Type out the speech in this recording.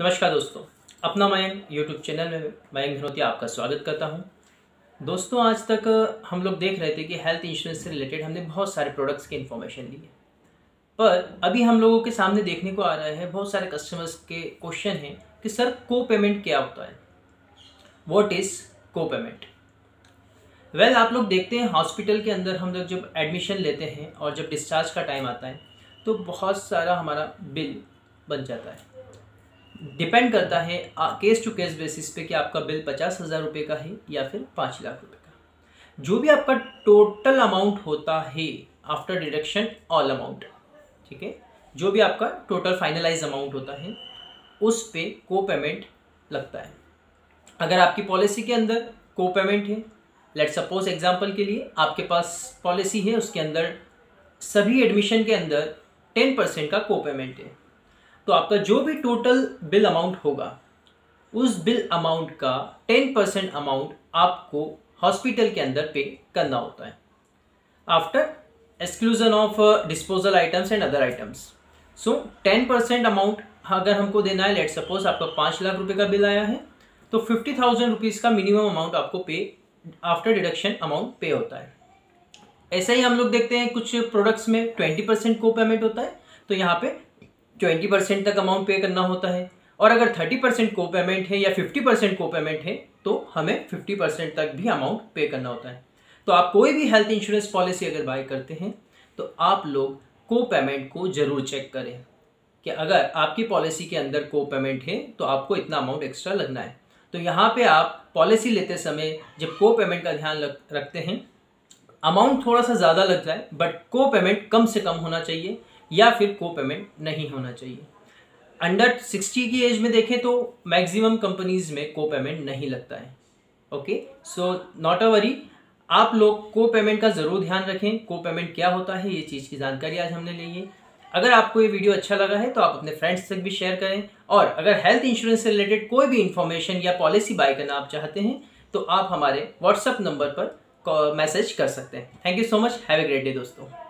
नमस्कार दोस्तों अपना मयंक यूट्यूब चैनल में मयंक धनोतिया आपका स्वागत करता हूँ। दोस्तों आज तक हम लोग देख रहे थे कि हेल्थ इंश्योरेंस से रिलेटेड हमने बहुत सारे प्रोडक्ट्स की इन्फॉर्मेशन ली है पर अभी हम लोगों के सामने देखने को आ रहा है बहुत सारे कस्टमर्स के क्वेश्चन हैं कि सर को पेमेंट क्या होता है? वॉट इज़ को पेमेंट वेल well, आप लोग देखते हैं हॉस्पिटल के अंदर हम लोग जब एडमिशन लेते हैं और जब डिस्चार्ज का टाइम आता है तो बहुत सारा हमारा बिल बन जाता है। डिपेंड करता है केस टू केस बेसिस पे कि आपका बिल पचास हज़ार रुपये का है या फिर पाँच लाख रुपए का। जो भी आपका टोटल अमाउंट होता है आफ्टर डिडक्शन ऑल अमाउंट ठीक है? जो भी आपका टोटल फाइनलाइज अमाउंट होता है, उस पे को पेमेंट लगता है। अगर आपकी पॉलिसी के अंदर को पेमेंट है लेट सपोज़ एग्ज़ाम्पल के लिए आपके पास पॉलिसी है, उसके अंदर सभी एडमिशन के अंदर टेन परसेंट का को पेमेंट है। तो आपका जो भी टोटल बिल अमाउंट होगा, उस बिल अमाउंट का टेन परसेंट अमाउंट आपको हॉस्पिटल के अंदर पे करना होता है। After exclusion of disposal items and other items so ten percent amount अगर हमको देना है लेट सपोज़ आपका पाँच लाख रुपए का बिल आया है तो फिफ्टी थाउज़ेंड रुपीज़ का मिनिमम अमाउंट आपको पे आफ्टर डिडक्शन अमाउंट पे होता है। ऐसा ही हम लोग देखते हैं कुछ प्रोडक्ट्स में ट्वेंटी परसेंट को पेमेंट होता है तो यहाँ पे ट्वेंटी परसेंट तक अमाउंट पे करना होता है। और अगर थर्टी परसेंट को पेमेंट है या फिफ्टी परसेंट को पेमेंट है तो हमें फिफ्टी परसेंट तक भी अमाउंट पे करना होता है। तो आप कोई भी हेल्थ इंश्योरेंस पॉलिसी अगर बाय करते हैं तो आप लोग को पेमेंट को ज़रूर चेक करें। कि अगर आपकी पॉलिसी के अंदर को पेमेंट है तो आपको इतना अमाउंट एक्स्ट्रा लगना है। तो यहाँ पे आप पॉलिसी लेते समय जब को पेमेंट का ध्यान रखते हैं अमाउंट थोड़ा सा ज़्यादा लग जाए बट को पेमेंट कम से कम होना चाहिए। या फिर को पेमेंट नहीं होना चाहिए। अंडर सिक्सटी की एज में देखें तो मैक्सिमम कंपनीज़ में को पेमेंट नहीं लगता है। Okay so not a worry आप लोग को पेमेंट का ज़रूर ध्यान रखें। को पेमेंट क्या होता है, ये चीज़ की जानकारी आज हमने ली है। अगर आपको ये वीडियो अच्छा लगा है तो आप अपने फ्रेंड्स तक भी शेयर करें। और अगर हेल्थ इंश्योरेंस से रिलेटेड कोई भी इन्फॉर्मेशन या पॉलिसी बाय करना आप चाहते हैं तो आप हमारे व्हाट्सअप नंबर पर मैसेज कर सकते हैं। Thank you so much have a great day दोस्तों.